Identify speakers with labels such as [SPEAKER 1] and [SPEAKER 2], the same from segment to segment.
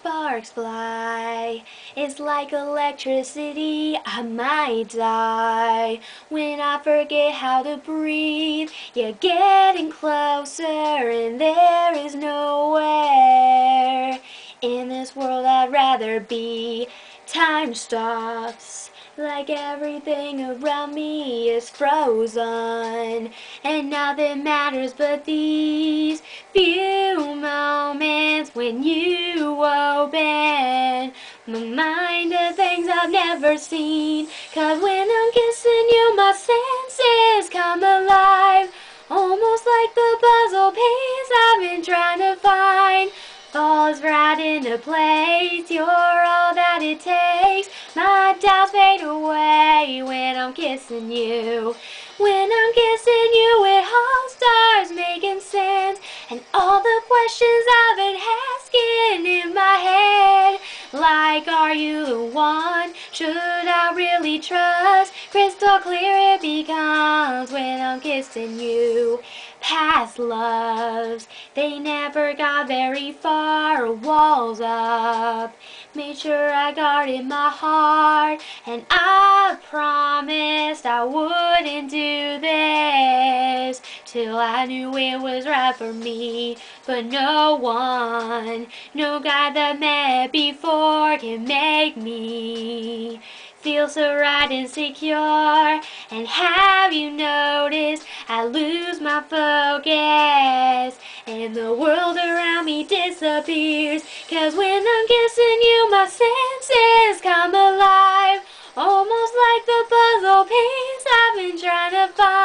[SPEAKER 1] sparks fly. It's like electricity, I might die. When I forget how to breathe, you're getting closer, and there is nowhere in this world I'd rather be. Time stops like everything around me is frozen and nothing matters but these few moments when you open my mind to things I've never seen cause when I'm kissing you my senses come alive almost like the puzzle piece I've been trying to find falls right into place you're all that it takes my doubts fade away when I'm kissing you. When I'm kissing you, it all starts making sense. And all the questions I've been asking in my head. Like, are you the one? Should I really trust? Crystal clear it becomes when I'm kissing you. Past loves, they never got very far. Walls up, made sure I guarded my heart. And I promised I wouldn't do this till I knew it was right for me. But no one, no guy that met before can make me feel so right and secure. And have you noticed I lose my focus and the world around me disappears? Cause when I'm kissing you, my senses come alive. Almost like the puzzle piece I've been trying to find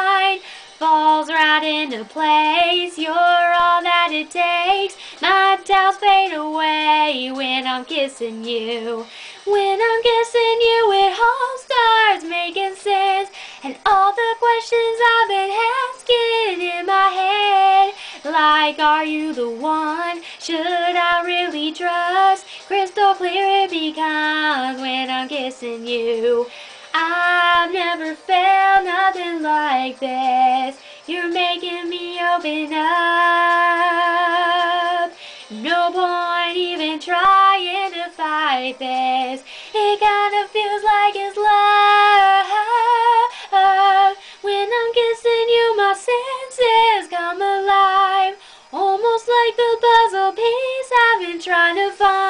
[SPEAKER 1] falls right into place. You're all that it takes. My doubts fade away when I'm kissing you. When I'm kissing you, it all starts making sense. And all the questions I've been asking in my head. Like, are you the one? Should I really trust? Crystal clear it becomes when I'm kissing you. I've never felt nothing like this. You're making me open up. No point even trying to fight this. It kinda feels like it's love. When I'm kissing you, my senses come alive. Almost like the puzzle piece I've been trying to find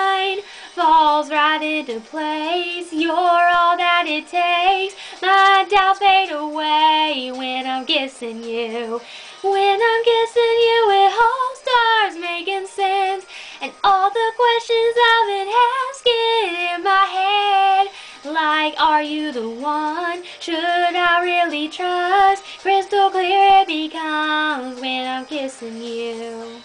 [SPEAKER 1] right into place. You're all that it takes. My doubts fade away when I'm kissing you. When I'm kissing you, it all starts making sense. And all the questions I've been asking in my head. Like, are you the one? Should I really trust? Crystal clear it becomes when I'm kissing you.